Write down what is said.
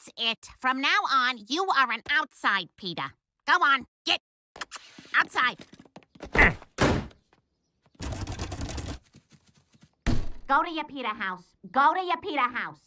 That's it. From now on, you are an outside Peter. Go on, get outside. Go to your Peter house. Go to your Peter house.